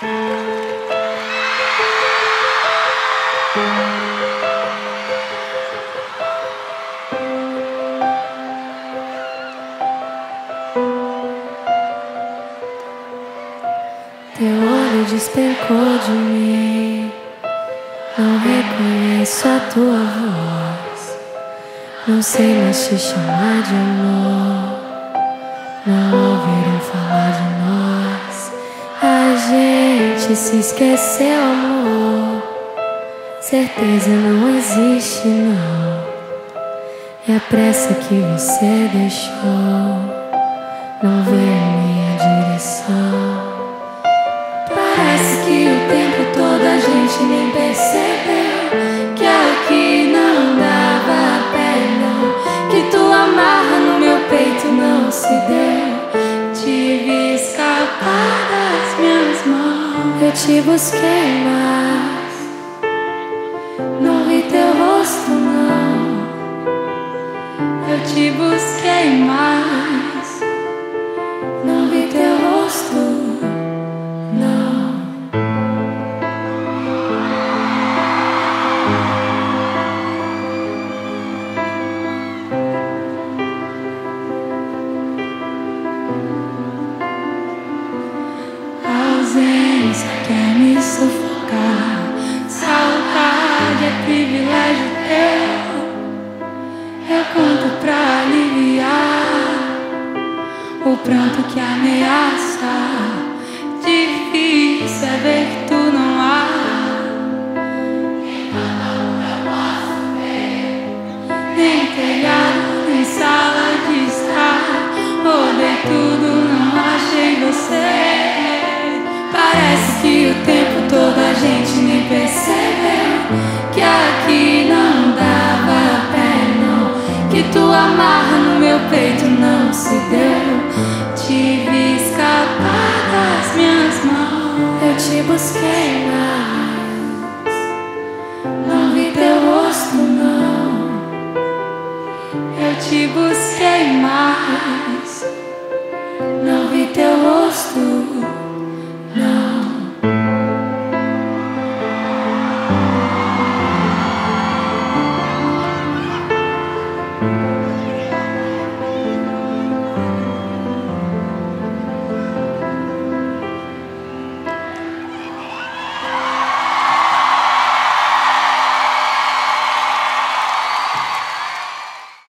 Teu olho despencou de mim. Não reconheço a tua voz. Não sei mais te chamar de amor. Não ouviram se esqueceu, amor. Certeza não existe, não. É a pressa que você deixou. Não vê te busquei, mas não vi teu rosto, não. Eu te busquei, mas sufocar. Saudade é privilégio teu. Eu canto pra aliviar o pranto que ameaça. Tive escapar